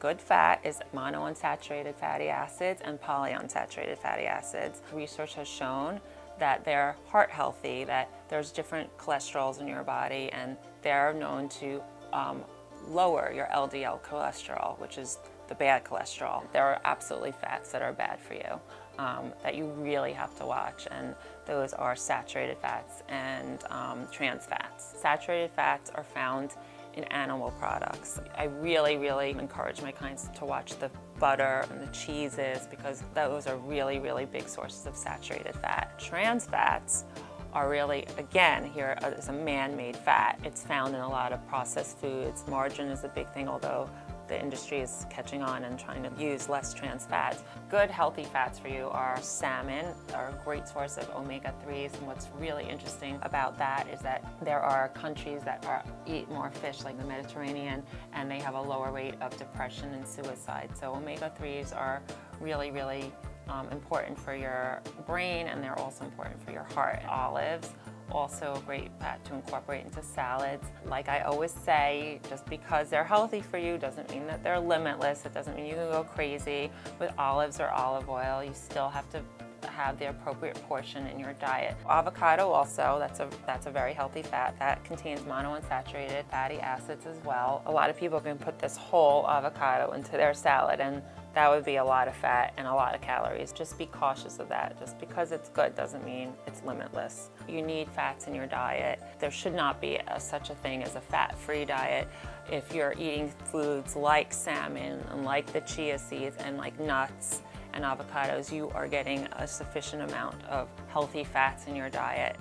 Good fat is monounsaturated fatty acids and polyunsaturated fatty acids. Research has shown that they're heart healthy, that there's different cholesterols in your body, and they're known to um, lower your LDL cholesterol, which is the bad cholesterol. There are absolutely fats that are bad for you um, that you really have to watch, and those are saturated fats and um, trans fats. Saturated fats are found in animal products. I really, really encourage my clients to watch the butter and the cheeses because those are really, really big sources of saturated fat. Trans fats are really, again, here is a man-made fat. It's found in a lot of processed foods. Margarine is a big thing, although the industry is catching on and trying to use less trans fats. Good healthy fats for you are salmon, are a great source of omega-3s and what's really interesting about that is that there are countries that are, eat more fish like the Mediterranean and they have a lower rate of depression and suicide. So omega-3s are really, really um, important for your brain and they're also important for your heart. Olives also a great fat to incorporate into salads. Like I always say, just because they're healthy for you doesn't mean that they're limitless. It doesn't mean you can go crazy with olives or olive oil. You still have to have the appropriate portion in your diet. Avocado also, that's a, that's a very healthy fat that contains monounsaturated fatty acids as well. A lot of people can put this whole avocado into their salad and that would be a lot of fat and a lot of calories. Just be cautious of that. Just because it's good doesn't mean it's limitless. You need fats in your diet. There should not be a, such a thing as a fat-free diet if you're eating foods like salmon and like the chia seeds and like nuts and avocados, you are getting a sufficient amount of healthy fats in your diet.